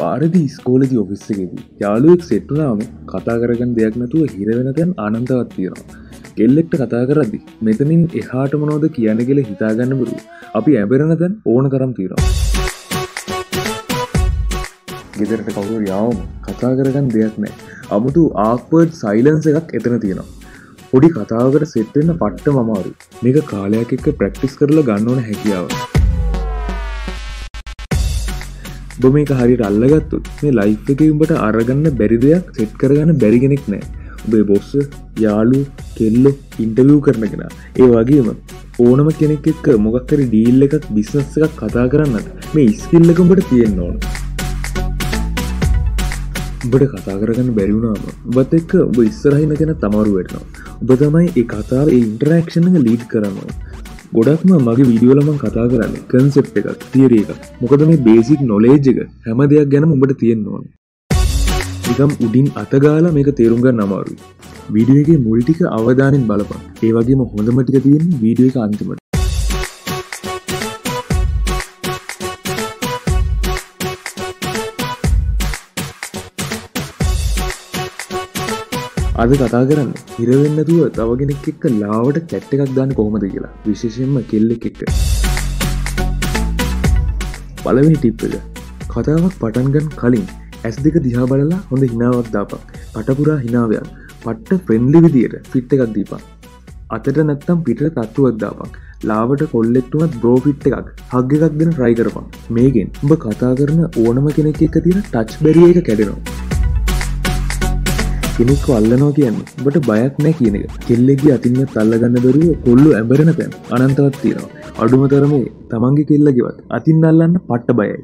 පාරදි ස්කෝලදි ඔෆිස්සකෙදී යාළුවෙක් සෙට්ටුනාම කතා කරගන්න දෙයක් නැතුව හිරවෙන තැන් අනන්තවත් තියෙනවා. කෙල්ලෙක්ට කතා කරදදි මෙතනින් එහාට මොනෝද කියන කෙල හිතාගන්න බරු. අපි ඇබෙරණ තැන් ඕන තරම් තීරවා ගෙදරට කවුරු යාවම කතා කරගන්න දෙයක් නෑ අමුතු ආක්පර්ඩ් සයිලන්ස එකක් එතන තියෙනවා. පොඩි කතාවකට සෙට්වෙන්න පට්ට මමාරු මේක කාලයක් එක්ක ප්‍රක්ටිස් කරලා ගන්නවන හැකියාව. බ මේක හරිට අල්ලගත්තුත් මේ ලයි් එක උඹට අරගන්න බැරි දෙයක් සෙට් කරගන්න බැරිගෙනෙක් නෑ. උබේ බොස්ස යාලු කෙල්ලො ඉන්ටවිය් කරනගෙන ඒ වගේම ඕනම කෙනෙක් එක්ක මොකක්කර ඩීල් එකක් බිස්නස් එකක් කතා කරන්නට මේ ඉස්කිල්ලකම්ට තියෙන්න්න ඕන. උඹට කතා කරගන්න බැරිවුණාම බත් එක්ක ඔබ ඉස්සරහින කෙන තමරු වෙටනවා ඔබ තමයි ඒ කතාව ඉන්ටරක්ෂණ ලීඩ් කරනවා ගොඩක්ම මගේ විඩියෝලමන් කතා කරන්න කන්සෙප් එකක් තිේර එක මොකද මේ බේසික් නොලේජ් එක හැම දෙයක් ගැන උඹට තියෙන්න්නවන නිකම් උඩින් අතගාලා මේක තේරුම්ගන්න අමාරුයි. වීඩියගේ මුල්ටික අවධානෙන් බලපන්. ඒ වගේම හොඳමටික තියෙන වීඩියෝ එක අන්තිමට. අද කතා කරන්න හිරවෙන්නතුව තවගෙනෙක් එක්ක ලාවට කැට්ට එකක් දාන්න කොහොමද කියලා. විශේෂෙන්ම කෙල්ලෙක් එක්ක. පළවෙනි ටිප් එක. කතාවක් පටන්ගන් කලින් ඇස් දෙක දිහා බලලා හොඳ හිනාවක් දාපක් පටපුරා හිනාවයක් පට්ට ප්‍රෙන්ඩි විදියට ෆිට් එකක් දීපා අතට නැත්තම් පිට තත්තුවත්දාපක් ලාවට කොල්ලෙක්ටුවත් බ්‍රෝෆිට් එකක් හග එකක් දෙන ට්‍රයි කරපන්. මේගෙන් උඹ කතා කරන ඕනම කෙනෙක් එක තියෙන ටච් බැරිය එක කැඩෙනවා. කෙනෙක් අල්ලනවා කියන්න. බට බයක් නෑ කියන එක. කෙල්ලෙගේ අතින්න තල්ලගන්න දරුව කොල්ලු ඇබරෙන පැම් අනන්තවත් තියෙනවා. අඩුමතරමේ තමන්ගේ කෙල්ලගෙවත් අතින් අල්ලන්න පට්ට බයයි.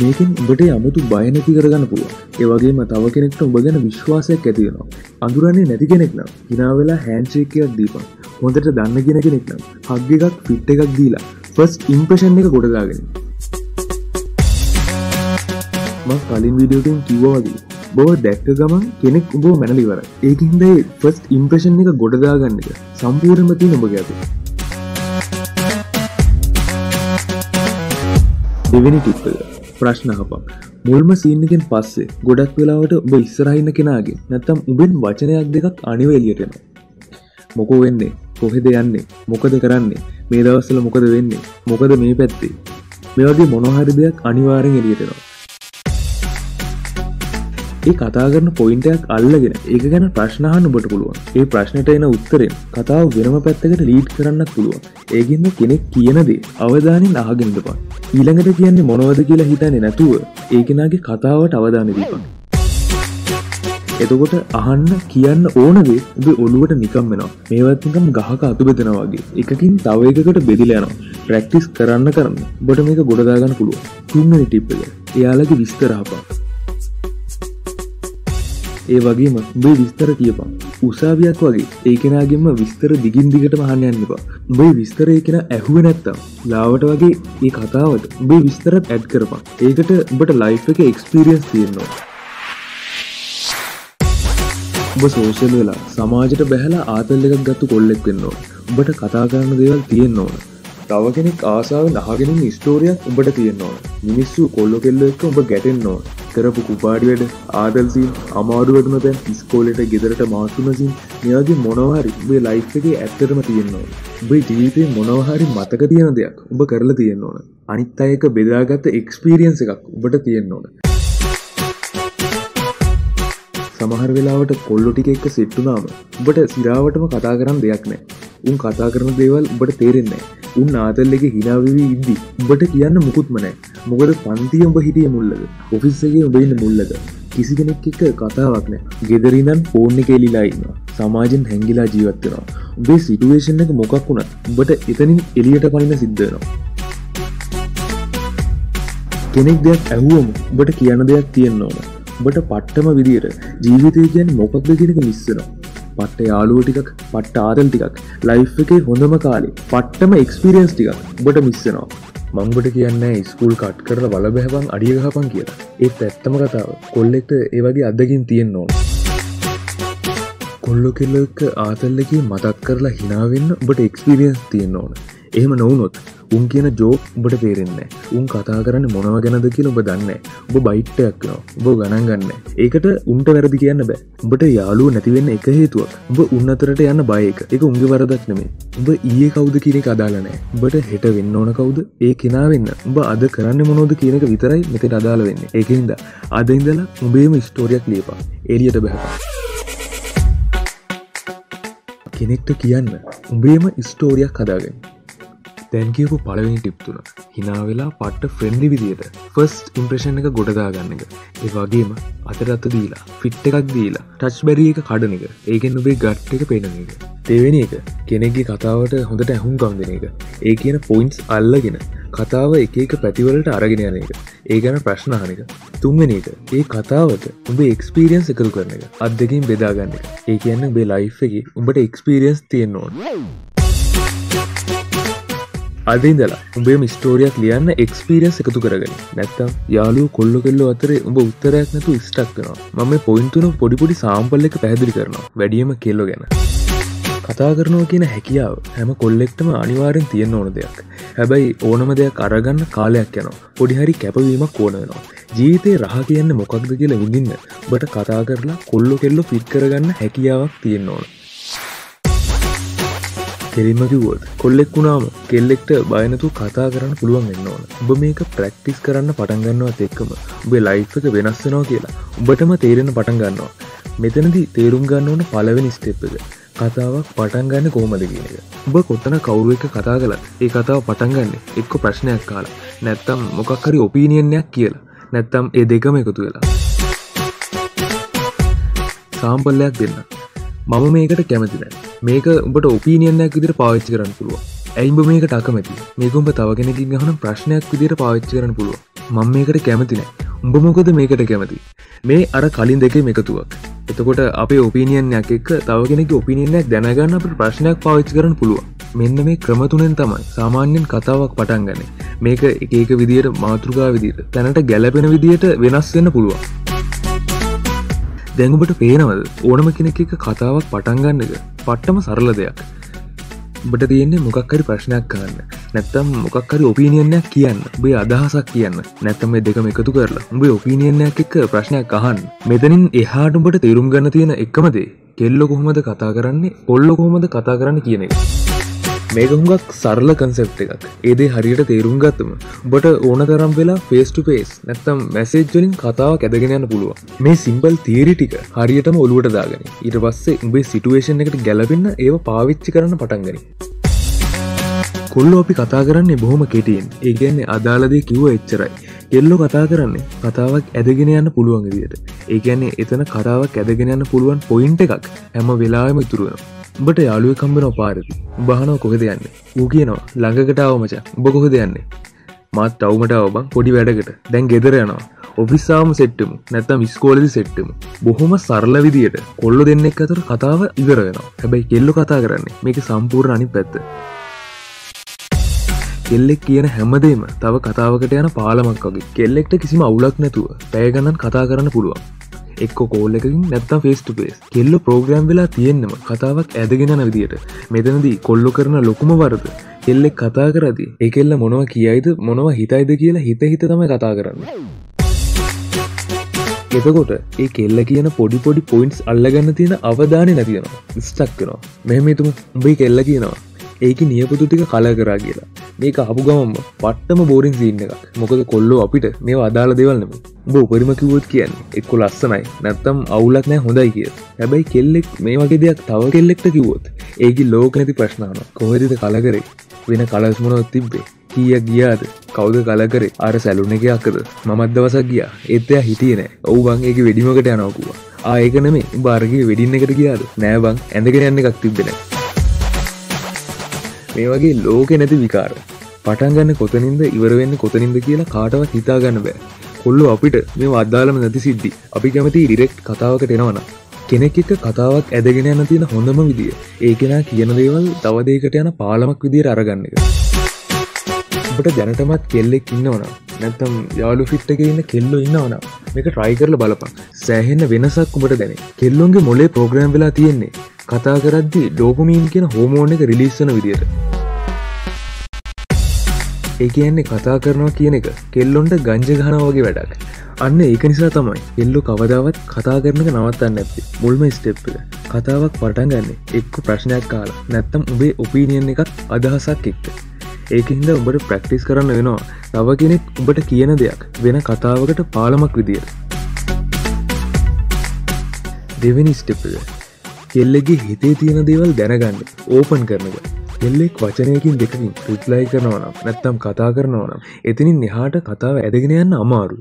මේකෙන් උඹට අමුතු බයනැති කරගන්න පුළුව ඒවගේම තව කෙනෙක්ට උඹ ගැන විශ්වාසයක් ඇතිවෙනවා අඳුරන්නේ නැති කෙනෙක් නම් හිනාවෙලා හැන්චේකයක් දීපන්. හොඳට දන්න ගෙන කෙනෙක් නම් හග්ග එකක් පිට් එකක් දීලා ෆස් ඉම්ප්‍රෂන් එක ගොඩදාගෙන ම කලින් විඩියෝටෙන් කිව්වාගේ බව දැක්ක ගමන් කෙනෙක් උඹ මැනලිවර ඒකින්දයි ෆස් ඉම්ප්‍රෂන් එක ගොඩදාගන්න එක සම්පූර්ණමති නොබ ඇත දෙවෙනි ටිප්පද ප්‍රශ්නහපක් මුල්ම සීන්නකෙන් පස්සේ ගොඩක් වෙලාවට ඔබ ඉස්සරහින්න කෙනගේ නැත්තම් උබෙන් වචනයක් දෙකක් අනිව එලියටෙන මොකෝ වෙන්නේ? කොහෙද යන්නේ? මොකද කරන්නේ? මේ දවස්සල මොකද වෙන්නේ? මොකද මේ පැත්තේ? මේවගේ මොනොහරි දෙයක් අනිවාරෙන් එලියටෙනවා ඒ කතා කරන පොයින්ටයක් අල්ලගෙන ඒ ගැන ප්‍රශ්නහන්න බට පුළුවන්. ඒ ප්‍රශ්නයට එන උත්තරෙන් කතාව වෙනම පැත්තකට ලීඩ් කරන්නක් පුළුවන්. ඒගන්න කෙනෙක් කියනදේ අවධානින් අහගෙනදපා ඊළඟට කියන්නේ මොනවද කියලා හිතන්නේ නැතුව ඒකෙනගේ කතාවට අවධාන දීපන්. එතකොට අහන්න කියන්න ඕනදේ උබ ඔළුවට නිකම් වෙනවා. මේවත්කම් ගහක අතු බෙදෙනවාගේ එකකින් තව එකකට බෙදිලයනවා ප්‍රක්ටිස් කරන්න කරන්න. බට මේක ගොඩදාගන්න පුළුව තුන්නනි ටිප්පල එයාලගේ විස්තරහපා ඒ වගේම බයි විස්තර කියපා උසාවියක් වගේ ඒකෙනගෙන්ම විස්තර දිගින් දිගට මහන්න යන්නපා බයි විස්තර ඒකෙන ඇහුව නැත්තම් ලාවට වගේ ඒ කතාවට බයි විස්තරත් ඇඩ් කරපා ඒකට උඹට ලයි් එක එක්ස්පිරියන්ස් තියෙන්නවා ඔබ සෝෂල් වෙලා සමාජයට බැහලා ආතල් එකක් ගත්තු කොල්ලෙක් වෙන්නවා උඹට කතා කරන්න දේවල් තියෙන්න ඕන. තව කෙනෙක් ආසාාව නහගෙනින් ස්ටෝරියක් උඹට තියෙන්නවා මිනිස්සු කොල්ලො කෙල්ල එක්ක උඹ ගැටෙන්නවා කරපු කුපාඩියට ආදල්සින් අමාරුවටම තැන් ඉස්කෝලට ගෙදරට මාසුමසින් මෙයාගේ මොනවහරි උබේ ලයි් එක ඇත්තටම තියෙන්නවා උබේ ජීවිතය මොනවහරි මතක තියෙන දෙයක් උඹ කරලා තියෙන්න ඕන. අනිත් අයක බෙදාගත්ත එක්ස්පීරියන්ස එකක් උබට තියෙන්න ඕන. සමහර වෙලාවට කොල්ලො ටික එක්ක සිට්ටුනාම උබට සිරාවටම කතා කරන්න දෙයක් නෑ උන් කතා කරන දේවල් උබට තේරෙන්නේ උන් ආතල්ලෙක හිනාවවී ඉද්දි උඹට කියන්න මුකුත්මනෑ මොකද පන්තිය උඹ හිටිය මුල්ලද? ඔෆිස්සගේ උඹඉන්න මුල්ලද? කිසි කෙනෙක් එක කතාවක් නෑ ගෙදරිනම් ෆෝර්ණ කෙලිලා ඉන්න සමාජෙන් හැංගිලා ජීවත්වෙනවා උබේ සිටුවේෂන් එක මොකක් වුණත් උඹට එතනින් එලියට පනින සිද්ධනවා කෙනෙක් දෙයක් ඇහුවම උඹට කියන්න දෙයක් තියෙන්න ඕන. උඹට පට්ටම විදියට ජීවිතය කියන් මොකක්ද කෙනෙක මිස්සනවා පට්ට යාලුව ටිකක් පට්ට ආදල් ටිකක්. ලයි් එකේ හොඳම කාලේ පට්ටම එක්ස්පිරියන්ස් ටිකක් උබට මිස්සනවා මංගට කියන්න ස්කූල් කට් කරල බල බැහවන් අඩියගහපන් කියලා. ඒත් ඇත්තම කතාව. කොල්ලෙක්ට ඒවගේ අදකින් තියෙන් ඕන. කොල්ලො කෙල්ලක ආතල්ලක මතක් කරලා හිනාවෙන්න ඔබට එක්ස්පිරියන්ස් තියෙන් ඕන. එහෙම නොවනොත් උන් කියන ජෝක් උඹට තේරෙන්න උන් කතා කරන්න මොනව ගැනද කියල ඔබ දන්න ඔබ බයිට්ටයක් නවා ඔබ ගණන් ගන්න ඒකට උන්ට වැරදි කියන්න බෑ. උඹට යාලුව නැතිවෙන්න එක හේතුවක්. උඹ උන්න අතරට යන්න බයක එක. උන්ගේ වරදක් නෙමේ උඹ ඒ කවුද කියන අදාලනෑ උඹට හෙට වෙන්න ඕන කවුද? ඒ කෙනා වෙන්න. උඹ අද කරන්න මොනෝද කියනක විතරයි මෙත අදාල වෙන්න. ඒකහින්ද අද ඉඳලා උඹේම ස්ටෝරියක් ලියපා එලියට බැහපා කෙනෙක්ට කියන්න උඹේම ස්ටෝරියක් හදාගෙන තැන්කපු පලවෙනි ටිප්තුන හිනාවෙලා පට්ට ෆ්‍රෙන්ඩි විදියට ෆස් ඉම්ප්‍රේෂන් එක ගොඩදාගන්න එක. ඒ වගේම අතරත්ත දීලා ෆිට් එකක් දීලා ටච් බැරි එක කඩන එක. ඒකෙන් ඔබේ ගට් එක පේන එක. දෙවෙනි එක කෙනෙක්ගේ කතාවට හොඳට ඇහුම් කම්දන එක. ඒ කියන පොයින්ස් අල්ලගෙන කතාව එක එක පැතිවලට අරගෙන යන එක. ඒ ගැන ප්‍රශ්නහනක තුන්වෙන එක ඒ කතාවට උඹ එක්ස්පිරියන්ස් එකතු කරන එක. අත් දෙකින් බෙදාගන්න එක. ඒ කියන්න බේ ලයි් එක උඹට එක්ස්පිරියන්ස් තියෙන්න්න ඕන. අදඉදලා උඹේ ස්ටෝරියක් ලියන්න එක්ස්පිරියන්ස් එකතු කරගෙන. නැත්තම් යාලු කොල්ල කෙල්ලෝ අතරේ උඹ උත්තරයක් නැතු ස්ටක්කනවා මම පොයින්තුන පොඩිපොඩි සාම්පල්ල එක පැදිලි කරනවා. වැඩියම කෙල්ලො ගැන. කතා කරනවා කියන හැකියාව හැම කොල්ලෙක්ටම අනිවාරෙන් තියෙන්න්න ඕන දෙයක්. හැබැයි ඕනම දෙයක් අරගන්න කාලයක් යනවා. පොඩිහරි කැපවීමක් ඕන වෙනවා. ජීවිතේ රහ කියන්න මොකක්ද කියලා විඳින්න. බට කතා කරලා කොල්ලො කෙල්ලො ෆිට් කරගන්න හැකියාවක් තියෙන්න්න ඕන. කෙලින්ම කිවුවොත් කොල්ලෙක් වුණාම කෙල්ලෙක්ට බයනතු කතා කරන්න පුළුවන් වෙන්න ඕන. ඔබ මේක ප්‍රක්ටිස් කරන්න පටන්ගන්නවත් එක්කම උබේ ලයිෆ් එක වෙනස්සනවා කියලා උඹටම තේරෙන පටන් ගන්නවා. මෙතනදි තේරුම් ගන්න ඕන පලවෙනි ස්ටෙප්පද කතාවක් පටන්ගන්න කෝමද කියන එක. උඹ කොත්තන කවුරු එක කතා කලත් ඒ කතාව පටන්ගන්න එක්ක ප්‍රශ්නයක් කාලා. නැත්තම් මොකක්හරි ඔපීනියන්යක් කියලා. නැත්තම් ඒ දෙකම එකතු වෙලා. සාම්පල්ලයක් දෙන්න. මම මේකට කැමතින මේක උඹට ඔපීනියන්නයක් විදිර පාවිච්චි කරන්න පුළුව ඇයිඹ මේකට අකමැති මේකුම්ඹ තව කෙනකින් ගහන ප්‍රශ්නයක් විදිර පාවිච්චි කරන්න පුළුව මං මේකට කැමතිනෑ උඹ මොකද මේකට කැමති? මේ අර කලින් දෙකේ එකතුවක්. එතකොට අපේ ඔපිනියන්යක් එක් තව කෙනෙක ඔපිනියනයක් දැනගන්න අප ප්‍රශ්නයක් පාවිච්චි කරන්න පුළුව මෙන්න මේ ක්‍රමතුනෙන් තමයි සාමාන්‍යෙන් කතාවක් පටන් ගන්න. මේක ඒක විදියට මාතෘකා විදිට තැනට ගැලපෙන විදියට වෙනස් වෙන්න පුළුවන්. දැඟුබට පේනවද? ඕනම කෙනෙක් එක කතාවක් පටන්ගන්න එක පට්ටම සරල දෙයක්. බට තියෙන්නේ මොකක්කරි ප්‍රශ්නයක් කරන්න නැත්තම් මොකක්කරි ඔපිනියනයක් කියන්න. බේ අදහසක් කියන්න. නැත්තම දෙකම එකතු කරලා උඹේ ඔපිනියනයක් එක්ක ප්‍රශ්නයක් අහන් මෙතනින් එහාටුඹට තේරුම් ගන්න තියෙන එකමදේ කෙල්ලො කොහොමද කතා කරන්නේ? ඔල්ලො කොහොමද කතා කරන්න කියන එක. මේක හුඟක් සරල කන්සෙප් එකක්. ඒදේ හරියට තේරුම් ගත්තම බට ඕන තරම් වෙලා ෆේස්ට පේස් නැත්තම් මැසේජ්වලින් කතාව ඇදගෙන යන්න පුළුව මේ සිම්පල් තීරි ටික හරියටම ඔලුවට දාගෙන ඊට පස්සේ උඹේ සිටුවේෂන් එකට ගැලපෙන්න්න ඒව පාවිච්චි කරන්න පටන්ගනි කොල්ලෝ අපි කතා කරන්නේ බොහොම කෙටියෙන්. ඒගැන්නේ අදාලදේ කිව්ව එච්චරයි. කෙල්ලො කතා කරන්නේ කතාවක් ඇදගෙන යන්න පුළුවන් විදියට. ඒගැන්නේ එතන කතාවක් ඇදගෙන යන්න පුළුවන් පොයින්ට එකක් හැම වෙලාම ඉතුරුවෙනවා උඹට යාළුව කම්බන පාරති බහනව කොහෙද යන්න? ඌ කියනවා ළඟකටාව මච උඹ කොහෙද යන්නේ? මත් තවමට ඔබන් පොඩි වැඩකට. දැන් ගෙදර යනවා. ඔෆිස්සාම සෙට්ටමු නැත්තම් විස්කෝලදි සෙට්ටමු බොහොම සරල විදියට කොල්ල දෙන්නෙක් අතර කතාව ඉවර වෙන හැබැයි කෙල්ලො කතා කරන්නේ මේක සම්පූර්ණ අනි පැත්ත. කෙල්ලෙක් කියන හැමදේම තව කතාවකට යන පාලමක් වගේ. කෙල්ලෙක්ට කිසිම අවුලක් නැතුව පැයගණන් කතා කරන්න පුළුවන්. එක්ක කෝල් එකකින් නැත්තම් ෆේස්ට පේස් කෙල්ල ප්‍රෝග්‍රම් වෙලා තියෙන්න්නම කතාවක් ඇදගෙනන විදියට. මෙතනදී කොල්ලො කරන ලොකුම වරද? කෙල්ලෙක් කතා කරදි එකෙල්ල මොනව කියයිද මොනව හිතයිද කියලා හිත හිත තම කතා කරන්න. එතකොට ඒ කෙල්ල කියන පොඩි පොඩි පොයින්ස් අල්ලගන්න තියෙන අවධානය නැතියෙනවා ස්ටක්කනවා මෙහමතුම උඹයි කෙල්ල කියනවා ඒක නියපුතු ටික කල කරා කියලා. මේක අපපු ගමම පට්ටම බෝරින් සින්න එකක්. මොකද කොල්ලෝ අපිට මේ අදාල දෙවල්නම උඹ උපරිම කිවෝත් කියන්න එක්කො ලස්සනයි නැත්තම් අවුලක් නෑ හොඳයි කිය හැබැයි කෙල්ලෙක් මේ වගේ දෙයක් තව කෙල්ලෙක්ට කිවොත් ඒක ලෝක නැති ප්‍රශ්නාන කොහදිද කලකරේ වෙන කලස්මනොත් තිබ්බේ? කිය ගියාද? කවුද කලකරේ අර සැලුන එක අක්කද මමත් දවසක් ගියා. එත්තයා හිටියනෑ ඔවුබන් ඒක වෙඩිමකට යනවකුවා ආයකනමේ බාර්ගේ වෙඩින්න එකට ගියාද? නෑබං ඇඳගෙන යන්න එකක් තිබෙන මේ වගේ ලෝක නැති විකාර. පටන්ගන්න කොතනින්ද ඉවරවෙන්න කොතනින්ද කියලා කාටවත් හිතාගන්න බෑ. කොල්ලු අපිට මේ අදාලම නැති සිද්ධි. අපි කැමති ඩිරෙක්් කතාවකට එනවන කෙනෙක් එක කතාවක් ඇදගෙන යන තියෙන හොඳම විදිිය. ඒ කෙනා කියන දේවල් තවදේකට යන පාලමක් විදිර අරගන්න එක. ඔබට දැනටමත් කෙල්ලෙක් ඉන්නවන නැත්තම් යාලු ෆිට්ක ඉන්න කෙල්ලො ඉන්නවන මේක ට්‍රයිකරල බලපන්. සෑහෙන්න වෙනසක් උඹට දැන. කෙල්ලොන්ගේ මොලේ ප්‍රෝග්‍රම් වෙලා තියෙන්නේ. කතා කරද්දි ඩෝපමීන් කියන හෝමෝන එක රිලිස්සන විදියට. ඒ කියන්නේ කතා කරනවා කියන එක කෙල්ලොන්ට ගංජ ගහනවගේ වැඩක්. අන්න ඒක නිසා තමයි එල්ලු කවදාවත් කතා කරනක නවත්තන්න ඇති මුල්ම ස්ටෙප් එක. කතාවක් පටන් ගන්න එක්ක ප්‍රශ්නයක් කාලා නැත්තම් උබේ ඔපීනියන් එකත් අදහසක් එක්ක. ඒක හින්ද උඹට ප්‍රක්ටිස් කරන්න වෙනවා. තව කෙනෙක් උඹට කියන දෙයක් වෙන කතාවකට පාලමක් විදියට. දෙවැනි ස්ටෙප්ද කෙල්ලෙගේ හිතේ තියෙන දේවල් දැනගන්න ඕපන් කරනක කෙල්ලෙක් වචනයකින් දෙකින් රිප්ලයි කරනවනම් නැත්තම් කතා කරනවනම් එතිනින් නිහාට කතාව ඇදගෙන යන්න අමාරු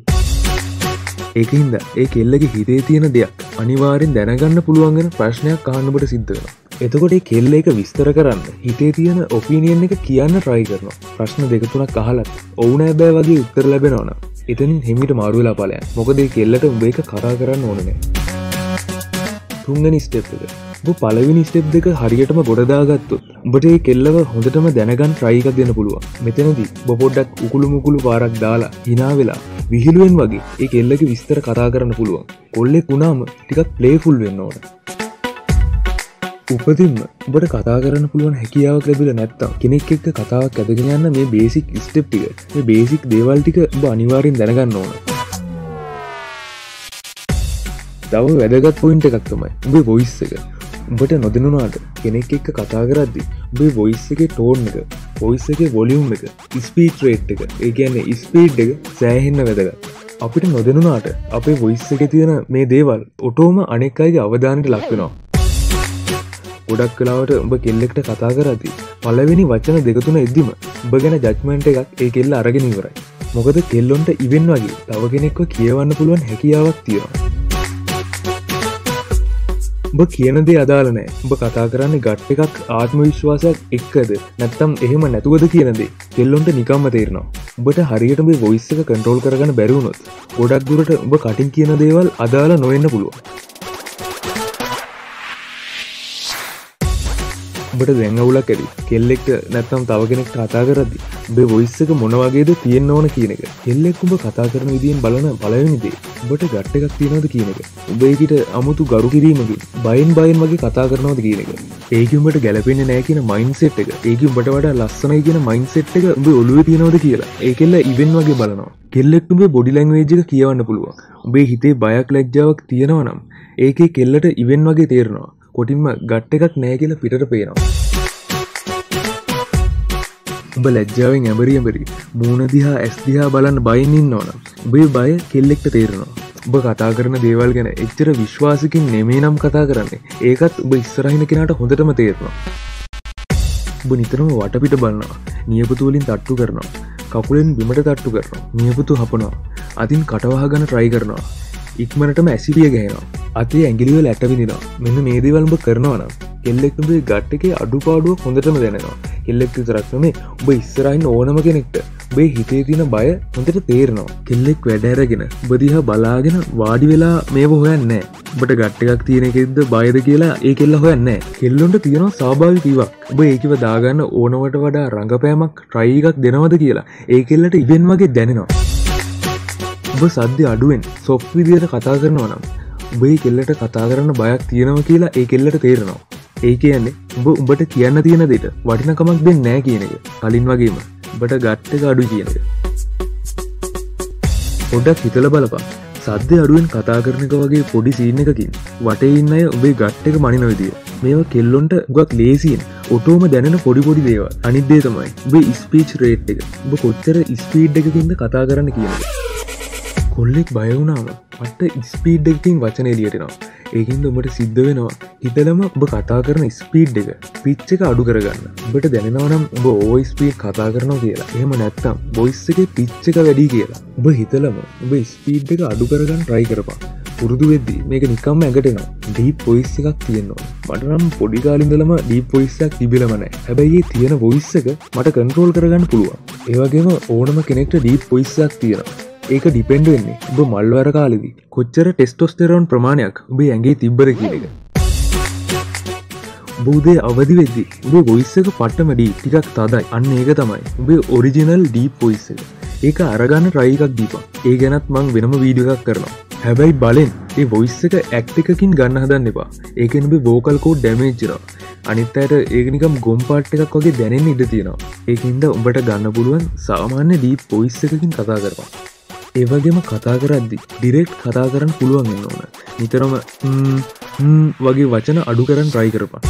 ඒකහින්ද ඒ කෙල්ලගේ හිතේ තියෙන දෙයක් අනිවාරෙන් දැනගන්න පුළුවන්ගෙන ප්‍රශ්නයක් කාන්නබට සිද්ධවෙන එතකොට කෙල්ල එක විස්තර කරන්න හිතේ තියෙන ඔපිනියන් එක කියන්න ට්‍රයි කරන ප්‍රශ්න දෙකතුනක් අහලත් ඔවුන ඇබෑ වගේ උත්තර ලැබෙනවන එතනින් හෙමිට මාරුවෙලා පලය මොකදේ කෙල්ලට උඹ එක කරා කරන්න ඕනනේ තුන්ගනි ස්ටෙප්ක බ පලවිනි ස්ටෙප් දෙක හරියටම ගොඩදාගත්තු උඹට ඒ කෙල්ලව හොඳටම දැනගන් ට්‍රයිකක් දෙන්න පුළුව මෙතනදී බොපොඩ්ඩක් උකුළු මුකුළු පාරක් දාලා හිනා වෙලා විහිලුවෙන් වගේ ඒ කෙල්ලක විස්තර කතා කරන්න පුළුවන්. කොල්ලෙ පුුණාම ටිකක් ප්ලේෆුල් වෙන්න ඕන. උපතින්ම ඔබට කතා කරන්න පුළුවන් හැකියාවක් ලැබිල නැත්තම් කෙනෙක් එක්ක කතාවක් ඇදගෙන යන්න මේ බේසික් ස්ටප් ටික මේ බේසික් දේවල් ටික ඔබ අනිවාරෙන් දැනගන්න ඕන. තව වැදගත් පොයින්ට එකක් තමයි උබේ බොයිස් එක. උඹට නොදනුනාට කෙනෙක් එක්ක කතා කරද්දි උබේ වොයිස් එක ටෝන් එක පොයිස් එක වොලියුම් එක ස්පීට රේට් එක ඒ කියන්නේ ස්පීඩ් එක සෑහෙන්න වැදගත්. අපිට නොදනුනාට අපේ වොයිස් එක තියෙන මේ දේවල් ඔටෝම අනෙක් අයිගේ අවධානයට ලක්වෙනවා ගොඩක් කලාවට උඹ කෙල්ලෙක්ට කතා කරති පලවෙනි වචන දෙකතුන එද්දිම උඹ ගැන ජක්මන්ට එකක් ඒ කෙල්ල අරගෙන ඉවරයි. මොකද කෙල්ලොන්ට ඉවෙන් වගේ තව කෙනෙක්ව කියවන්න පුළුවන් හැකියාවක් තියෙනවා. උඹ කියන දේ අදාලනෑ උඹ කතා කරන්න ගට් එකක් ආත්ම විශ්වාසයක් එක්කද? නැත්තම් එහෙම නැතුවද කියනදේ කෙල්ලොන්ට නිකම්ම තේරනවා. උඹට හරියට මේ වොයිස් එක කන්ට්‍රෝල් කරගන්න බැරිවුණොත් ගොඩක් දුරට උඹ කටින් කියන දේවල් අදාලා නොවෙන්න පුළුව උඹට දැංගවුලක් ඇති. කෙල්ලෙක්ට නැත්තම් තව කෙනෙක් කතා කරදදි බේ වොයිස්සක මොනවගේද තියෙන්න්න ඕන කියන එක. කෙල්ලෙක්කුඹ කතා කරන විදිියෙන් බලන බලයනිදේ උඹට ගට්ට එකක් තියෙනවද කියන එක. උබේකට අමුතු ගරු කිරීමකින් බයින් බයින් වගේ කතා කරනවද කියන එක. ඒකුම්ට ගැලපෙන නෑ කියන මයින් සෙට් එක. ඒක උඹට වඩා ලස්සනයි කියන මයින් සෙට් එක උඹ ඔලුව තියෙනවද කියලා. ඒකෙල්ල ඉවෙන් වගේ බලනවා. කෙල්ලෙක් උඹේ බොඩි ලැංවේජක කියවන්න පුළුවන්. උඹේ හිතේ බයක් ලැජ්ජාවක් තියෙනවා නම් ඒකේ කෙල්ලට ඉවෙන් වගේ තේරෙනවා. කොටින්ම ගට්ට එකක් නෑ කියලා පිට පේනවා. උඹ ලැජ්ජාවෙන් ඇබරියබරි මූුණ දිහා ඇස් දිහා බලන්න බයිනින්න ඕනම් උබේ බය කෙල්ලෙක්ට තේරෙනවා. උඹ කතා කරන දේවල් ගැන එච්චර විශ්වාසකින් නෙමේ නම් කතා කරන්නේ. ඒකත් උඹ ඉස්සරහින කෙනට හොඳටම තේරනවා. උඹ නිතරම වටපිට බලන්නවා නියපතුවලින් තට්ටු කරනවා. කකුලෙන් බිමට තට්ටු කරනවා. නියපතු හපනවා. අතින් කටවාහගන ට්‍රයි කරනවා. ඉක්මනටම ඇසිපිය ගැහෙනවා අතේ ඇගිලිවල ඇටවිදිනවා මෙන්න මේදවල්ඹ කරනවනම් කෙල්ලෙක්ේ ගට්ට එක අඩුපාඩුව හොඳටම දැනවා කෙල්ලෙක් තරක්නමේ ඔබ ඉස්සරයින් ඕනම කෙනෙක්ට බේ හිතේ තින බය හොඳට තේරනවා. කෙල්ලෙක් වැඩෑරගෙන බදිහ බලාගෙන වාඩි වෙලා මේ හොයන්න බට ගට්ට එකක් තියෙන එකෙද බයද කියලා ඒ කෙල්ල හොයන්න කෙල්ලොන්ට තියෙනවා සභාවිකීවක් ඔබ ඒකිව දාගන්න ඕනවට වඩා රඟපෑමක් ට්‍රයිගක් දෙනවද කියලා. ඒ කෙල්ලට ඉවෙන් වගේ දැනෙනවා. ඔබ සද්‍ය අඩුවෙන් සොෆ් විදියට කතා කරනවා නම් උබේ කෙල්ලට කතා කරන්න බයක් තියෙනව කියලා ඒ කෙල්ලට තේරෙනවා. ඒ කියන්නේ උඹ උඹට කියන්න තියෙන දෙට වටිනකමක් දෙන්න නෑ කියන එක. කලින් වගේම බට ගට්ට අඩු කියන එක. පොඩක් හිතල බලපා සද්‍ය අඩුවෙන් කතා කරනක වගේ පොඩි සීන එකකින් වටඉන්න අය උබේ ගට්ට එක මනින විදිිය. මේවා කෙල්ලොන්ට ගක් ලේසින් ඔටෝම දැනෙන පොඩි පොඩි දේව අනිදේ තමයි උබේ ස්පීච් රේට් එක. උබ කොච්චර ස්පීඩ් එකකින්ද කතා කරන්න කියන කොල්ලෙක් බයවුනාම පට්ට ස්පීඩ් එකකින් වචන එලියටනවා ඒකින් උඹට සිද්ධ වෙනවා හිතලම ඔබ කතා කරන ස්පීඩ් එක පිච්ච එක අඩු කරගන්න. ඔබට දැනෙනවනම් ඔබ ඕයි ස්පීඩ් කතා කරනවා කියලා. එහෙම නැත්තම් බොයිස් එක පිච්ච එක වැඩි කියලා. ඔබ හිතලම ඔබ ස්පීඩ් එක අඩු කරගන්න ට්‍රයි කරපා පුරුදු වෙද්දී මේක නිකම්ම ඇගටෙනවා ඩී පොයිස් එකක් තියෙනවා. මටනම් පොඩිකාලින්දලම ඩී පොයිස්සක් තිබිලමනෑ හැබැයි තියෙන බොයිස් එක මට කන්ට්‍රෝල් කරගන්න පුළුවන්. ඒවගේම ඕනම කෙනෙක්ට ඩී පොයිස්සක් තියෙනවා. ඒක ඩිපෙන්ඩ වෙන්නේ. ඔබ මල්වර කාලෙදි කොච්චර ටෙස්ටෝස්ටෙරෝන් ප්‍රමාණයක් ඔබේ ඇගේ තිබ්බර කියන එක. බූදේ අවදි වෙද්දි උබ ගොයිස්සක පට්ටමඩී ටිකක් තදයි. අන්න ඒක තමයි උබේ ඔරිජිනල් ඩීප් පොයිස්ස ඒක අරගන්න රයිකක් දීපා ඒ ගැනත් මං වෙනම වීඩියෝ එකක් කරනවා. හැබැයි බලෙන් ඒ වොයිස් එක ඇක්ටිකකින් ගන්න හදන්න එපා. ඒකනබ බෝකල්කෝ ඩැමේච්චර අනිත් අයට ඒකනිකම් ගොම්පාට් එකක් වගේ දැනෙන් ඉඩ තියෙනවා. ඒකින්ද උඹට ගන්න පුළුවන් සාමාන්‍ය දී පොයිස් එකකින් කතා කරවා ඒවගේම කතා කරද්දි ඩිරෙක්් කතා කරන්න පුළුවන් එන්න ඕන. නිතරම වගේ වචන අඩු කරන්න ට්‍රයි කරපා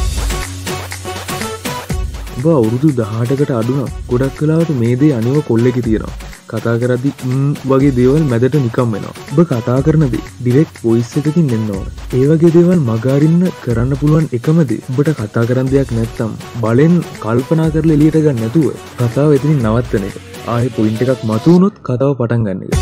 බ අවුරුදු දහටකට අඩුනම් ගොඩක් කලාවට මේ දේ අනිව කොල්ලෙකි තියෙනවා. කතා කරදි වගේ දේවල් මැදට නිකම් වෙනවා. ඔබ කතා කරනද ඩිරෙක්් පොයිස් එකකින් එන්නවා ඒවගේ දේවල් මගාරින්න කරන්න පුළුවන් එකමදේ ඔබට කතා කරන්න දෙයක් නැත්තම් බලෙන් කල්පනා කරල එලියට ගන්න නැතුව කතාව එතිනින් නවත්තන එක. ආය පොයින්ට එකක් මතුවනොත් කතාව පටන් ගන්න එක.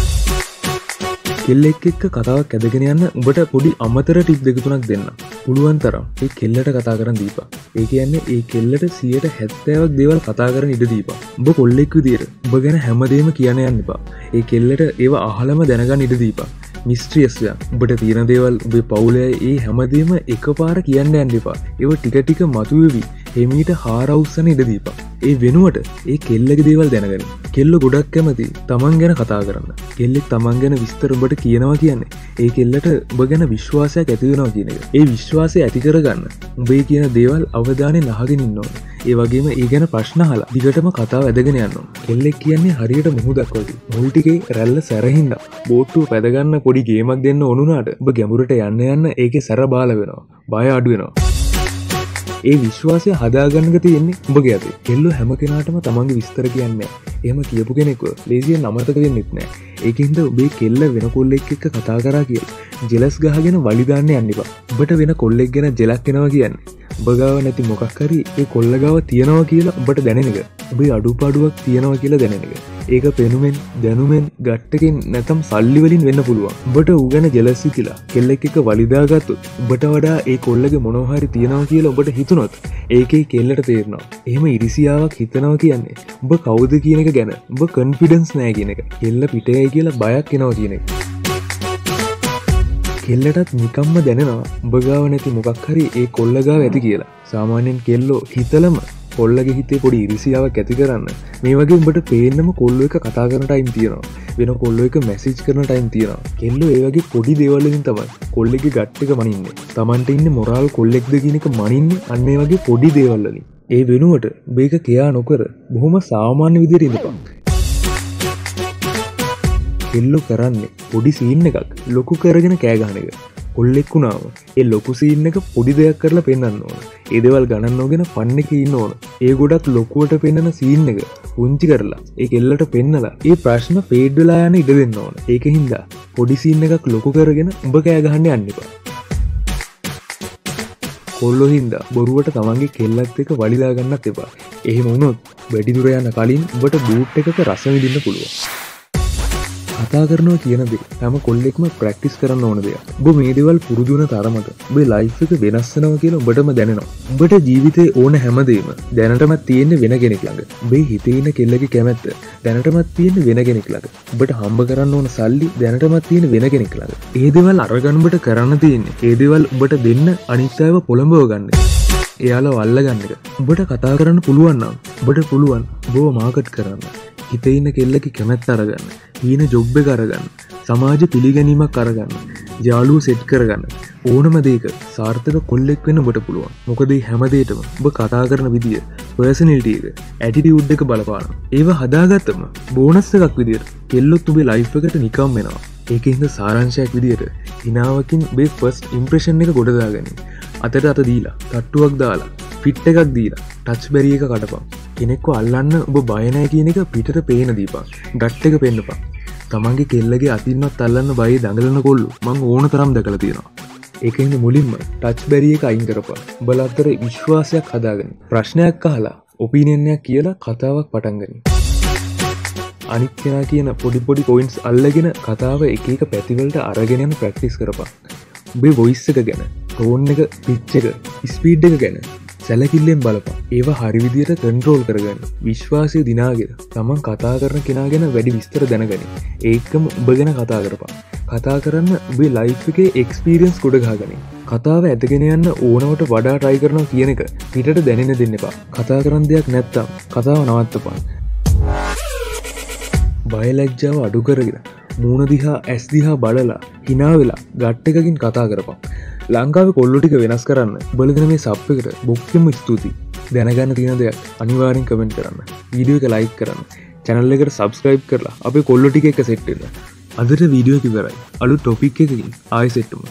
කෙල්ලෙක් එක්ක කතාවක් ඇදගෙන යන්න උඹට පොඩි අමතර ටිප් දෙකතුනක් දෙන්න. පුළුවන් තරම් ඒ කෙල්ලට කතා කරන්න දීපා ඒ කියන්නේ ඒ කෙල්ලට සියට හැත්තෑවක් දේවල් කතා කරන ඉඩ දීපා උඹ කොල්ලෙක්ව දීර උඹ ගැන හැමදේම කියන යන්න එපා. ඒ කෙල්ලට ඒවා අහලම දැනගන්න ඉඩ දීපා මිස්ට්‍රියස්ය උඹට තියෙන දේවල් උබේ පවුලය ඒ හැමදේම එක පාර කියන්න ඇන්ඩිපා ඒව ටික ටික මතුවවී. හෙමීට හාරවස්සන ඉඩ දීපා ඒ වෙනුවට ඒ කෙල්ලක දේවල් දැනගෙන කෙල්ල ගොඩක් කැමති තමන් ගැන කතා කරන්න. කෙල්ලෙක් තමන් ගැන විස්තරඹට කියනවා කියන්නේ ඒ කෙල්ලට උඹ ගැන විශ්වාසයක් ඇතිවෙනවා කියන එක. ඒ විශ්වාසය ඇති කරගන්න උඹේ කියන දේවල් අවධානය නහගෙන ඉන්නවා ඒ වගේම ඒ ගැන ප්‍රශ්න හලා දිගටම කතාව ඇදගෙන යන්න කෙල්ලෙක් කියන්නේ හරියට මුහුදක් වගේ මුල්ටිකේ රැල්ල සැරහින්ද. බෝට්ටු පැදගන්න පොඩි ගේමක් දෙන්න ඕනුනාට ඔබ ගැමුරට යන්න යන්න ඒක සැර බාල වෙනවා. බය අඩුවෙනවා ඒ විශ්වාසය හදාගන්නක තියෙන්නේ උඹගේ ඇති කෙල්ලු හැම කෙනාටම තමන්ගේ විස්තර කියන්න එහම කියපු කෙනෙකුව ලේසිය නමතක වෙන්නෙත් නෑ ඒකහින්ද ඔබේ කෙල්ල වෙන කොල්ලෙක් එක්ක කතා කරා කිය ජෙලස් ගහගෙන වලිදාන්න යන්නිපා ඔබට වෙන කොල්ලෙක් ගැන ජෙලක් කෙනවා කියන්නේ. බගාව නැති මොකක්හරි ඒ කොල්ලගාව තියෙනවා කියලා ඔබට දැනෙනක ඔබේ අඩුපාඩුවක් තියෙනවා කියලා දැනෙනක ඒක පෙනුමෙන් දැනුමෙන් ගට්ටකින් නැතම් සල්ලිවලින් වෙන්න පුළුවන්. බට උගැන ජෙලස්සි කියලා කෙල්ලෙක් එක වලිදාගත්තු බට වඩා ඒ කොල්ලගේ මොනොහරි තියෙනවා කියලා ඔබට හිතුනොත් ඒකේ කෙල්ලට තේරනවා. එහම ඉරිසියාවක් හිතනවා කියන්නේ ඔබ කවුද කියන එක ගැන. ඔබ කන්ෆිඩන්ස් නෑ කියන එක. කෙල්ල පිටය කියලා බයක් එනවා කියන එක. කෙල්ලටත් නිකම්ම දැනෙනවා උඹගාව නැති මොකක් හරි ඒ කොල්ලගාව ඇති කියලා. සාමාන්‍යයෙන් කෙල්ලෝ හිතලම කොල්ලගේ හිතේ පොඩි ඉරිසිාවක් ඇති කරන්න. මේ වගේ උඹට පේනම කොල්ල එක කතා කරන ටයිම් තියෙනවා. වෙන කොල්ල එක මැසිච් කරන ටයිම් තියෙනවා. කෙල්ල ඒවගේ පොඩි දේවල්ලින් තමයි කොල්ලෙක ගට්ටක මනින්න. තමන්ට ඉන්න මොරාල් කොල්ලෙක්ද කියනක මනින්න අන්නේ වගේ පොඩි දේවල්ලලින් ඒ වෙනුවට බේක කෙයා නොකර බොහොම සාමාන්‍ය විදිර ඉඳපන්. කෙල්ලු කරන්නේ පොඩි සීන්න එකක් ලොකු කරගෙන කෑගහන එක. කොල්ලෙක්කුණාව ඒ ලොකු සීන්න එක පොඩි දෙයක් කරලා පෙන්න්න ඕන. ඒදවල් ගණන් නෝගෙන පන්න එක ඉන්න ඕන. ඒ ගොඩක් ලොකුවට පෙන්න්නන සීන්න එක පුංචි කරලා ඒ එල්ලට පෙන්නලා ඒ ප්‍රශ්න පේඩ්ඩලා යන ඉඩ දෙන්න ඕන. ඒක හින්දා පොඩි සීන්න එකක් ලොකු කරගෙන උඹ කෑගහන්න අන්නිපා කොල්ලො හින්ද බොරුවට තමන්ගේ කෙල්ලත් එක වලිලා ගන්නත් එපා. එහෙම වුණොත් වැඩිදුර යන්න කලින් ඔබට බූට් එකක රස විදින්න පුළුව කතා කරනවා කියනද හැම කොල්ලෙක්ම ප්‍රක්ටිස් කරන්න ඕන දෙයක්. බ මේඩවල් පුරුදුන තරමට බේ ලයි් එක වෙනස්සනව කියලා බටම දැනෙනවා. උඹට ජීවිතය ඕන හැමදේම දැනටමත් තියෙන්නේ වෙන කෙනෙක් ළඟ. බේ හිතේන කෙල්ලෙ කැමැත්ත දැනටමත් තියෙන වෙන කෙනෙක් ළඟ. බට හම්බ කරන්න ඕන සල්ලි දැනටමත් තියෙන වෙන කෙනෙක් ළඟ. ඒදවල් අරගනුඹට කරන්න තියෙන්නේ. ඒදවල් උඹට දෙන්න අනිත්තාව පොළඹව ගන්න එයාලා වල්ල ගන්නක උඹට කතා කරන්න පුළුවන්නම් බට පුළුවන් බෝ මාකට් කරන්න. හිතඉන්න කෙල්ලකි කැමැත් අරගන්න. හීන ජොබ්බ කරගන්න සමාජ පිළිගැනීමක් කරගන්න ජාලූ සෙට් කරගන්න. ඕනම දේක සාර්ථක කොල්ලෙක් වෙන්න බට පුළුවන්. මොකදේ හැමදේටම ඔබ කතා කරන විදිිය පර්සනිල්ටියක ඇටිටි උඩ්ඩක බලපාන ඒව හදාගත්තම බෝනස්සකක් විදිර කෙල්ලොත් උබේ ලයිෆ් එකට නිකම් වෙනවා ඒකහිද සාරංශයක් විදියට හිනාවකින් බේ ෆස් ඉම්ප්‍රේෂන් එක ගොඩදාගැන අතට අත දීලා තට්ටුවක් දාලා ෆිට් එකක් දීලා ටච් බැරිය එක කටපා කෙනෙක්ව අල්ලන්න ඔබ බයනෑ කියන එක පිටට පේන දීපා ගට්ට එක පෙන්න්නපා තමන්ගේ කෙල්ලගේ අතින්නත් අල්ලන්න බයි දඟලන කොල්ලු මං ඕන තරම් දැකල තියෙනවා. ඒකන්න මුලින්ම ටච් බැරිය එක අයින් කරපා බලත්තර විශ්වාසයක් හදාගෙන ප්‍රශ්නයක් කහලා ඔපිනෙන්යක් කියලා කතාවක් පටන්ගනි අනිත් කෙනා කියන පොඩිපොඩි පොයින්ස් අල්ලගෙන කතාව එක එක පැතිවලට අරගෙනන ප්‍රක්ටිස් කරපා බේ වොයිස්ස එක ගැන. ටෝන් එක පිච්චක ස්පීඩ් එක ගැන සැලකිල්ලෙන් බලපා ඒවා හරිවිදියට කන්ට්‍රෝල් කරගන්න. විශ්වාසය දිනාගෙන තමන් කතා කරන කෙනා ගැන වැඩි විස්තර දැනගනි. ඒකම උබ ගැන කතා කරපා කතා කරන්න උබේ ලයි් එකේ එක්ස්පීරියන්ස් ගොඩගාගනි කතාව ඇතගෙන යන්න ඕනවට වඩා ටයි කරන කියන එක පිටට දැනෙන දෙන්න එපා. කතා කරන්න දෙයක් නැත්තම් කතාව නවත්තපන්. බයලැජ්ජාව අඩු කරගෙන මූුණ දිහා ඇස් දිහා බලලා හිනා වෙලා ගට්ටකකින් කතා කරපම් ලංකාව කොල්ලොටික වෙනස් කරන්න. බලගෙන මේ සප්පකට බොක්කෙම ස්තුති දැනගන්න තියෙන දෙයක් අනිවාරෙන් කමෙන්ට් කරන්න. වීඩියෝ එක ලයික් කරන්න. චැනල්ල එකට සබස්ක්‍රයිබ් කරලා අප කොල්ලොටික එක සෙට්ටන්න අදට වීඩියෝ කිවරයි අලු ටොපික් එකකින් ආය සෙට්ටම